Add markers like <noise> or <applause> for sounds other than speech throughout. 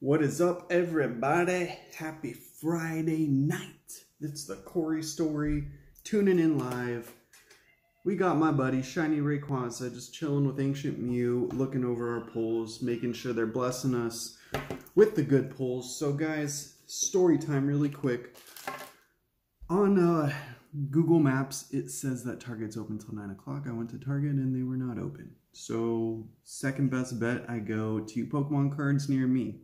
What is up, everybody? Happy Friday night. It's the Corey story. Tuning in live. We got my buddy Shiny Rayquaza just chilling with Ancient Mew, looking over our pulls, making sure they're blessing us with the good pulls. So, guys, story time really quick. On uh, Google Maps, it says that Target's open till 9 o'clock. I went to Target and they were not open. So, second best bet, I go to Pokemon cards near me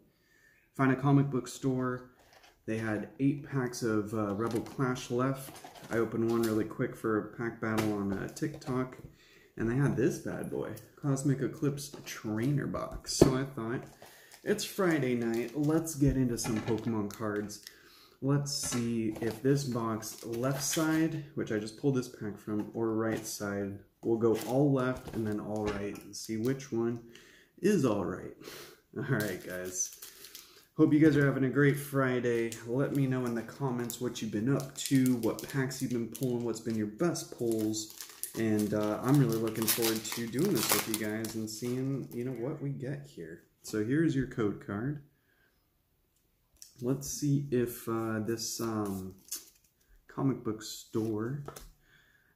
find a comic book store. They had eight packs of uh, Rebel Clash left. I opened one really quick for a pack battle on uh, TikTok, and they had this bad boy, Cosmic Eclipse Trainer Box. So I thought, it's Friday night, let's get into some Pokemon cards. Let's see if this box, left side, which I just pulled this pack from, or right side, will go all left and then all right, and see which one is all right. <laughs> All right, guys. Hope you guys are having a great Friday. Let me know in the comments what you've been up to, what packs you've been pulling, what's been your best pulls. And uh, I'm really looking forward to doing this with you guys and seeing, you know, what we get here. So here's your code card. Let's see if uh, this um, comic book store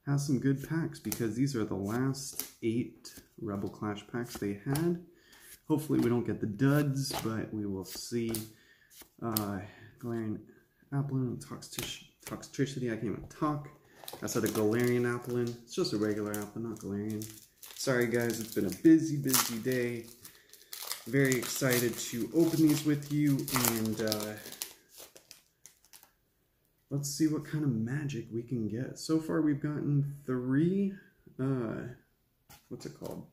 has some good packs because these are the last eight Rebel Clash packs they had. Hopefully we don't get the duds, but we will see. Uh, Galarian Applin, Toxtricity, I can't even talk. I said a Galarian Applin. It's just a regular Applin, not Galarian. Sorry guys, it's been a busy, busy day. Very excited to open these with you, and uh, let's see what kind of magic we can get. So far we've gotten three, uh, what's it called?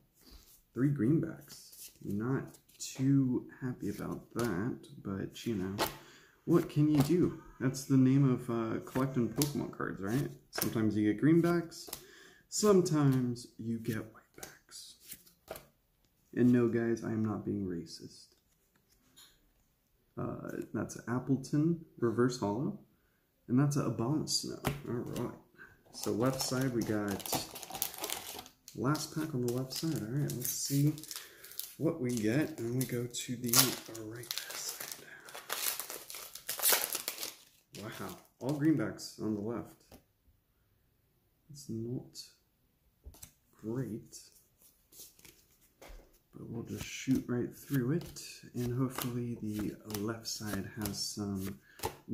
Three greenbacks not too happy about that, but you know, what can you do? That's the name of uh, collecting Pokemon cards, right? Sometimes you get greenbacks, sometimes you get whitebacks. And no, guys, I am not being racist. Uh, that's Appletun Reverse Holo, and that's a Abomasnow. All right. So left side, we got last pack on the left side. All right, let's see what we get, and we go to the right side. Wow, all greenbacks on the left. It's not great, but we'll just shoot right through it, and hopefully the left side has some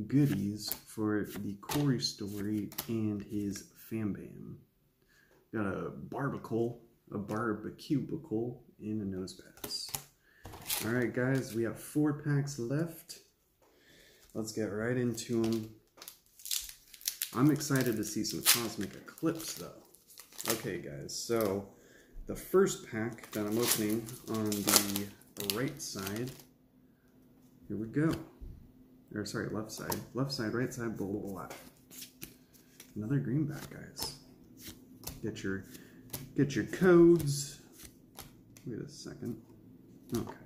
goodies for the Corey story and his fam bam. Got a Barbaracle, a barbecubicle, in a Nosepass. Alright guys, we have four packs left. Let's get right into them. I'm excited to see some Cosmic Eclipse though. Okay guys, so the first pack that I'm opening on the right side, here we go. Or sorry, left side. Left side, right side, blah, blah, blah. Another greenback, guys. Get your, get your codes, Wait a second. Okay.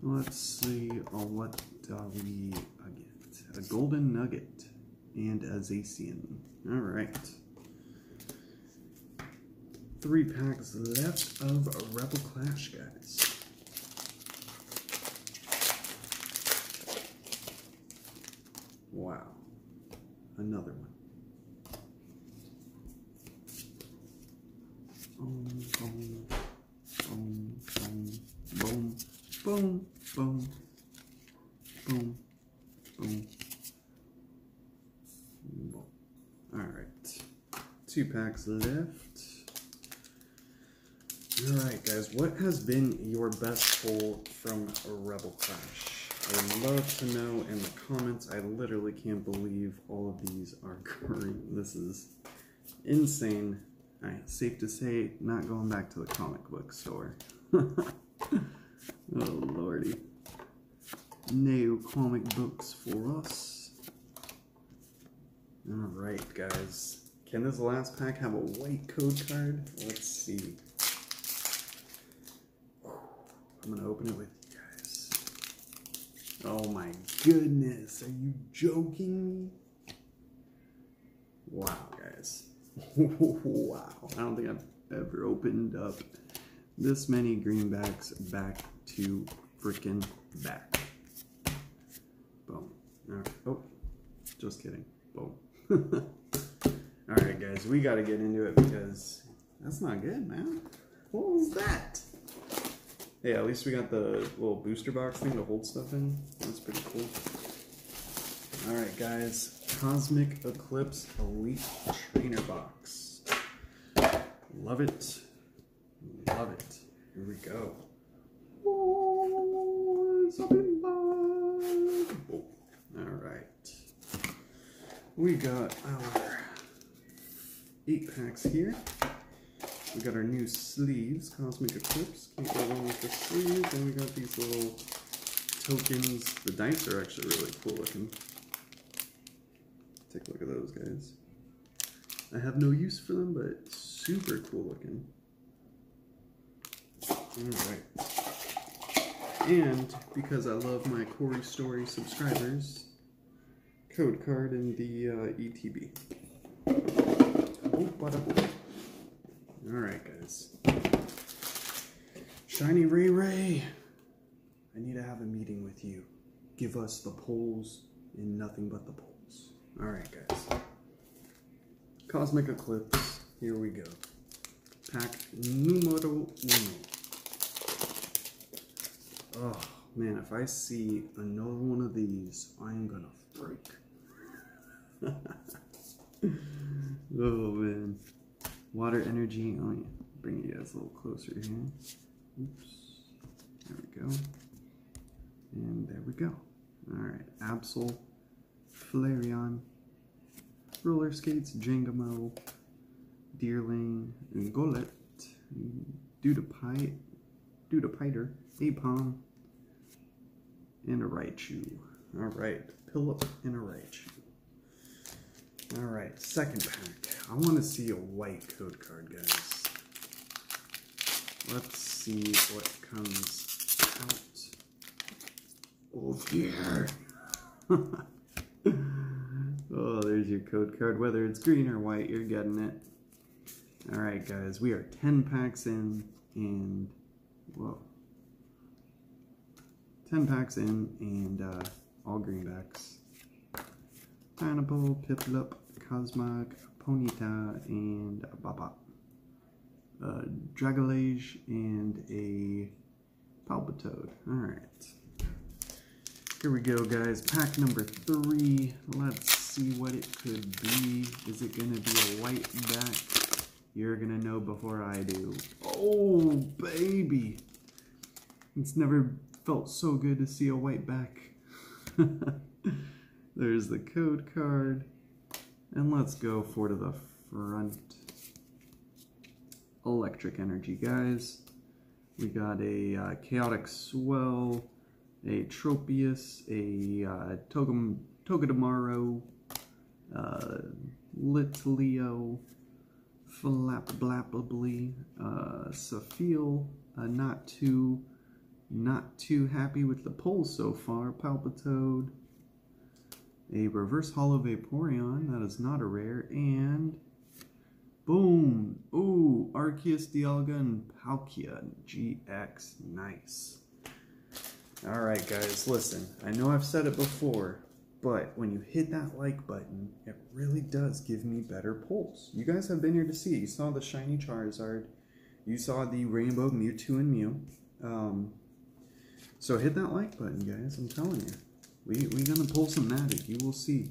Let's see uh, what uh, we get. A golden nugget and a Zacian. Alright. Three packs left of Rebel Clash, guys. Wow. Another one. Boom, boom, boom, boom, boom. boom, boom, boom. All right, two packs left. All right, guys, what has been your best pull from Rebel Clash? I would love to know in the comments. I literally can't believe all of these are <laughs> green. This is insane. All right, safe to say, not going back to the comic book store. <laughs> Oh lordy. No comic books for us. Alright guys. Can this last pack have a white code card? Let's see. I'm gonna open it with you guys. Oh my goodness, are you joking me? Wow. Wow. I don't think I've ever opened up this many greenbacks back to freaking back. Boom. Alright. Oh, just kidding. Boom. <laughs> Alright, guys, we gotta get into it because that's not good, man. What was that? Hey, at least we got the little booster box thing to hold stuff in. That's pretty cool. Alright, guys. Cosmic Eclipse Elite Trainer Box. Love it. Love it. Here we go. Alright. We got our eight packs here. We got our new sleeves, Cosmic Eclipse. Can't go wrong with the sleeves. And we got these little tokens. The dice are actually really cool looking. Take a look at those guys. I have no use for them, but super cool looking. Alright. And because I love my Corey Story subscribers, code card in the uh, ETB. Alright, guys. Shiny Ray Ray, I need to have a meeting with you. Give us the polls and nothing but the polls. Alright, guys. Cosmic Eclipse, here we go. Pack numero uno. Oh, man, if I see another one of these, I am gonna freak. <laughs> oh, man. Water energy. Oh, yeah. Bring you guys a little closer here. Oops. There we go. And there we go. Alright. Absol. Flareon. Roller Skates. Jangmo-o. Deerling. And Golett. Dudapite. Dudapiter. Apom. And a Raichu. Alright. Pillup and a Raichu. Alright, second pack. I want to see a white code card, guys. Let's see what comes out oh, of here. <laughs> oh, there's your code card. Whether it's green or white, you're getting it. Alright, guys, we are 10 packs in, and, whoa. 10 packs in, and uh, all greenbacks. Pineapple, Piplup, Cosmog, Ponyta, and Baba. Uh, Dragalage and a Palpitoad. Alright. Here we go, guys. Pack number three. Let's see what it could be. Is it going to be a white back? You're going to know before I do. Oh, baby. It's never felt so good to see a white back. <laughs> There's the code card. And let's go for to the front. Electric energy, guys. We got a uh, Chaotic Swell, a Tropius, a uh, Togedemaru, uh, Litleo, Flapblapably, uh, Safil, uh, not too, not too happy with the polls so far, Palpitoad, a reverse holo Vaporeon, that is not a rare, and boom, ooh, Arceus, Dialga, and Palkia GX, nice. Alright guys, listen, I know I've said it before, but when you hit that like button, it really does give me better pulls. You guys have been here to see. You saw the shiny Charizard, you saw the Rainbow Mewtwo and Mew. Um, so hit that like button, guys, I'm telling you. We we gonna pull some magic. You will see.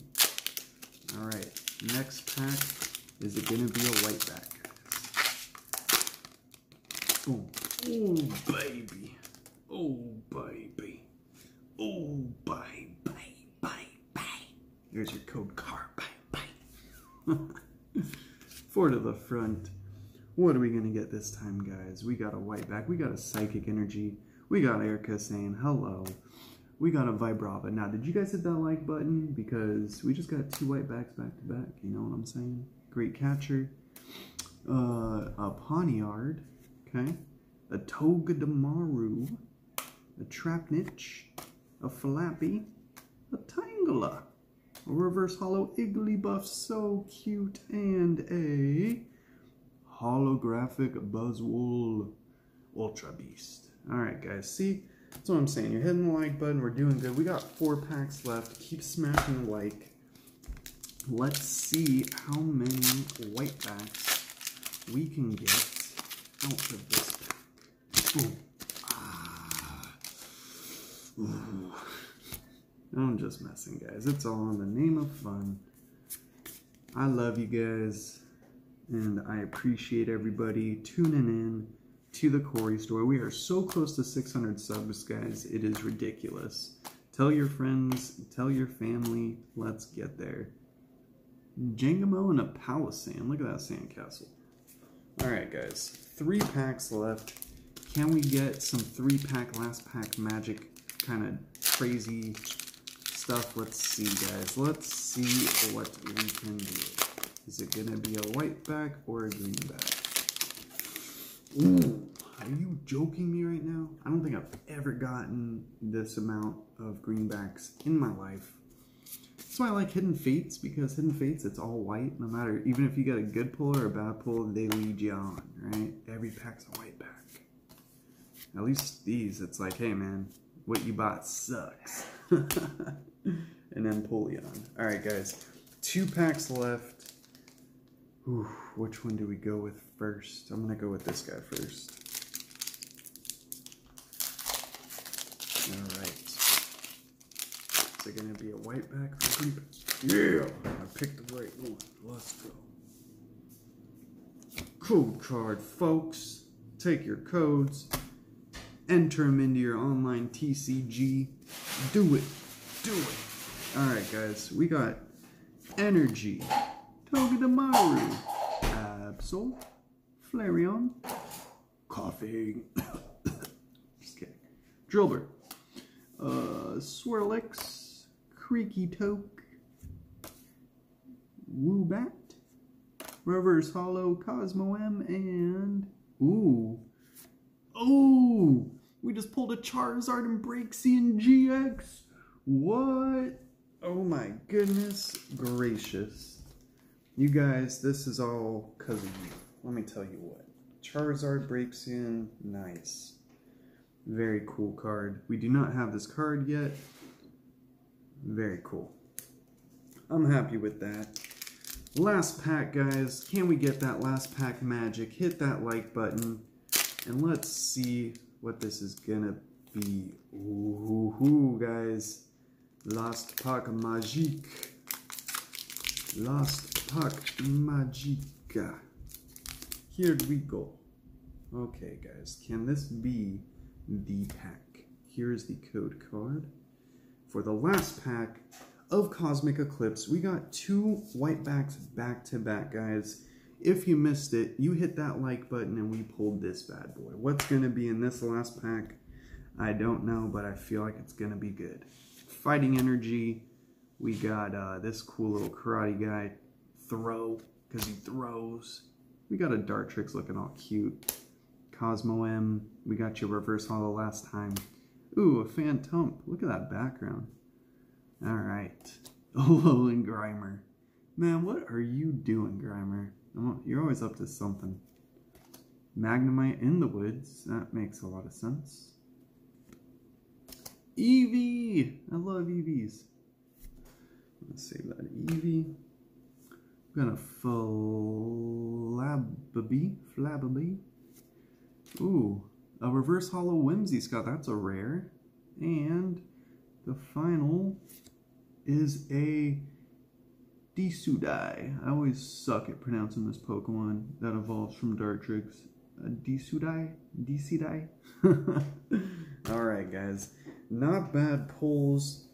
All right. Next pack. Is it gonna be a white back? Boom. Oh baby. Oh baby. Oh bye. There's your code car. Bye bye. <laughs> Four to the front. What are we gonna get this time, guys? We got a white back. We got a psychic energy. We got Erika saying hello we got a Vibrava. Now, did you guys hit that like button? Because we just got two white backs back to back. You know what I'm saying? Great catcher. Uh, a Pawniard. Okay. A Toga Togedemaru. A Trapinch. A Flappy. A Tangela. Reverse Holo Igglybuff. So cute. And a holographic Buzzwole Ultra Beast. Alright, guys. See? That's what I'm saying. You're hitting the like button. We're doing good. We got four packs left. Keep smashing the like. Let's see how many white backs we can get out of this pack. Ah. Ooh. I'm just messing, guys. It's all in the name of fun. I love you guys, and I appreciate everybody tuning in to the Corey store. We are so close to 600 subs, guys. It is ridiculous. Tell your friends, tell your family. Let's get there. Jangmo-o and a Palossand. Look at that sandcastle. All right, guys. Three packs left. Can we get some three pack, last pack magic kind of crazy stuff? Let's see, guys. Let's see what we can do. Is it going to be a white back or a green back? Ooh, are you joking me right now? I don't think I've ever gotten this amount of greenbacks in my life. That's why I like Hidden Fates, because Hidden Fates, it's all white, no matter, even if you get a good pull or a bad pull, they lead you on, right? Every pack's a white pack. At least these, it's like, hey man, what you bought sucks. <laughs> and then Polion. Alright guys, two packs left. Ooh, which one do we go with first? I'm gonna go with this guy first. Alright. Is it gonna be a white back or a green back? Yeah! I picked the right one. Let's go. Code card, folks. Take your codes. Enter them into your online TCG. Do it. Do it. Alright, guys. We got Energy. Togedemaru. Absol. Flareon. Coughing. Just kidding. Drillbur. Uh, Swirlix. Creaky Toke. Woobat. Reverse Holo. Cosmo M. And. Ooh. Oh! We just pulled a Charizard and Braixen GX. What? Oh my goodness gracious. You guys, this is all because of you. Let me tell you what. Charizard Braixen. Nice. Very cool card. We do not have this card yet. Very cool. I'm happy with that. Last pack, guys. Can we get that last pack magic? Hit that like button. And let's see what this is gonna be. Ooh, ooh guys. Last pack magique. Last pack magique. Here we go. Okay, guys. Can this be the pack? Here's the code card. For the last pack of Cosmic Eclipse, we got two white backs back to back, guys. If you missed it, you hit that like button and we pulled this bad boy. What's going to be in this last pack? I don't know, but I feel like it's going to be good. Fighting Energy. We got uh, this cool little karate guy, Throh, because he throws. We got a Dartrix looking all cute. Cosmoem. We got your Reverse Holo last time. Ooh, a Phantump. Look at that background. Alright. Alolan <laughs> Grimer. Man, what are you doing, Grimer? You're always up to something. Magnemite in the woods. That makes a lot of sense. Eevee! I love Eevees. Let's save that Eevee. I'm gonna Flabébé. Flabébé. Ooh, a reverse holo Whimsicott. That's a rare. And the final is a Desudai. I always suck at pronouncing this Pokemon that evolves from Dartrix. Uh, Desudai? Desudai? <laughs> Alright, guys. Not bad pulls.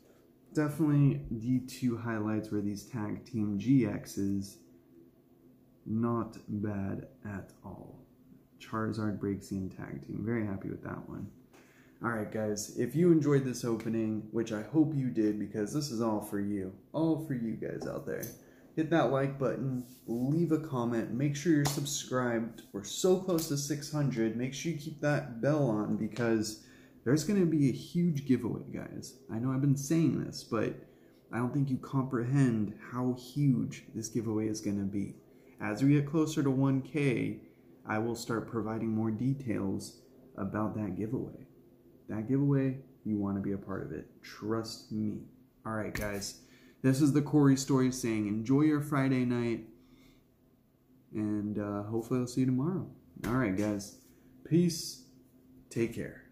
Definitely the two highlights were these tag team GXs. Not bad at all. Charizard Braixen tag team. Very happy with that one. Alright guys, if you enjoyed this opening, which I hope you did because this is all for you, all for you guys out there, hit that like button, leave a comment, make sure you're subscribed. We're so close to 600. Make sure you keep that bell on because there's going to be a huge giveaway, guys. I know I've been saying this, but I don't think you comprehend how huge this giveaway is going to be. As we get closer to 1K, I will start providing more details about that giveaway. that giveaway, you want to be a part of it. Trust me. All right, guys. This is the Corey story saying enjoy your Friday night. And uh, hopefully, I'll see you tomorrow. All right, guys. Peace. Take care.